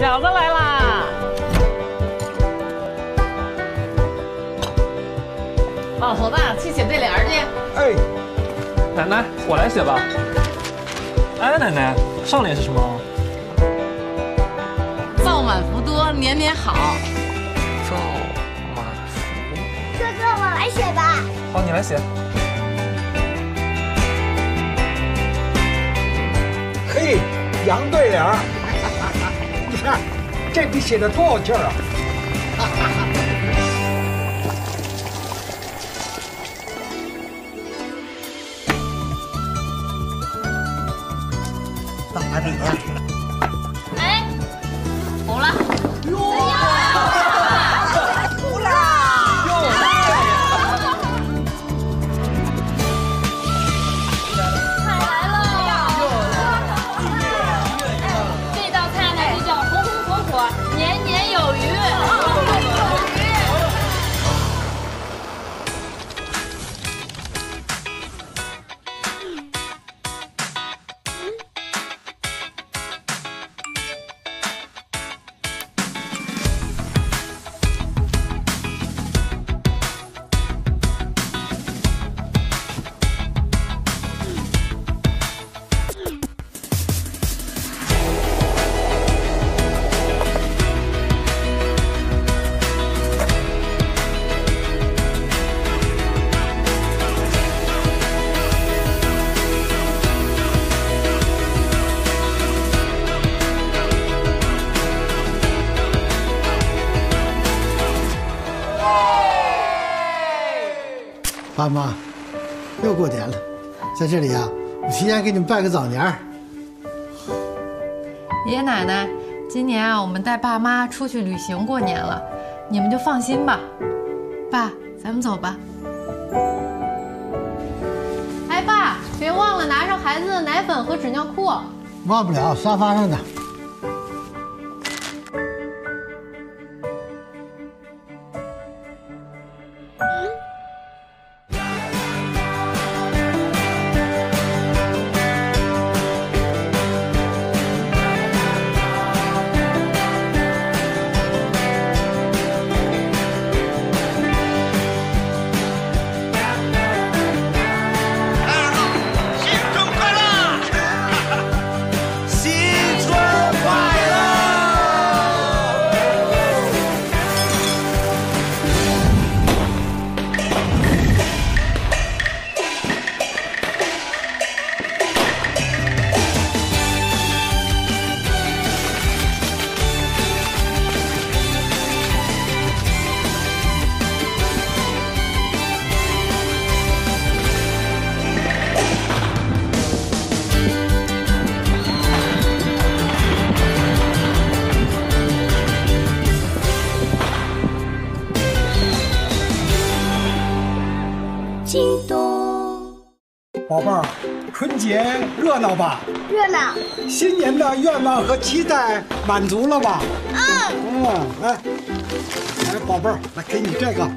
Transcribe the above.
饺子来啦！老头子，去写对联去。哎，奶奶，我来写吧。哎，奶奶，上联是什么？造满福多，年年好。造满福。哥哥，我来写吧。好，你来写。嘿，杨对联这笔写的多有劲儿啊！大笔爸妈，又过年了，在这里啊，我提前给你们拜个早年儿。爷爷奶奶，今年啊，我们带爸妈出去旅行过年了，你们就放心吧。爸，咱们走吧。哎，爸，别忘了拿上孩子的奶粉和纸尿裤。忘不了，沙发上的。京东宝贝儿，春节热闹吧？热闹。新年的愿望和期待满足了吧？嗯，嗯，来，来，宝贝儿，来给你这个，